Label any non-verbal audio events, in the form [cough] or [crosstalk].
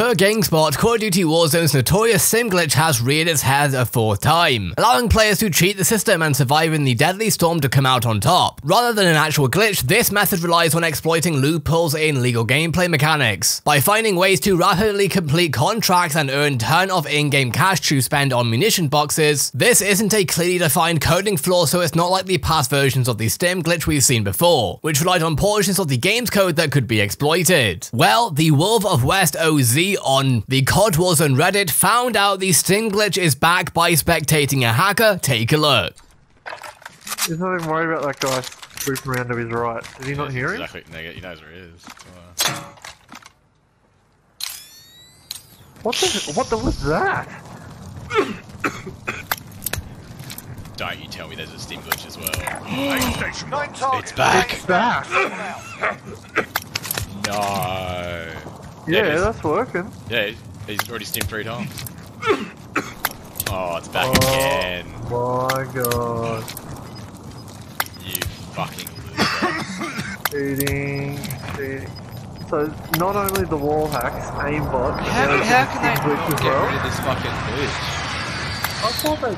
Per GameSpot, Call of Duty Warzone's notorious stim glitch has reared its head a fourth time, allowing players to cheat the system and survive in the deadly storm to come out on top. Rather than an actual glitch, this method relies on exploiting loopholes in legal gameplay mechanics. By finding ways to rapidly complete contracts and earn ton of in-game cash to spend on munition boxes, this isn't a clearly defined coding flaw so it's not like the past versions of the stim glitch we've seen before, which relied on portions of the game's code that could be exploited. Well, the Wolf of West OZ on the COD Warzone Reddit found out the stim glitch is back by spectating a hacker. Take a look. He's not even worried about that guy swooping around to his right. Did he not hear him? Exactly. No, he knows where he is. What the? What the was that? Don't you tell me there's a Steam glitch as well. Nine. [gasps] It's back. It's back. No. Yeah, is. that's working. Yeah, he's already steamed three times. [coughs] Oh, it's back Oh. again. My god. You fucking [coughs] loser. Eating, eating. So not only the wall hacks, aimbot, How, how can they as get well. rid of this fucking glitch? I thought they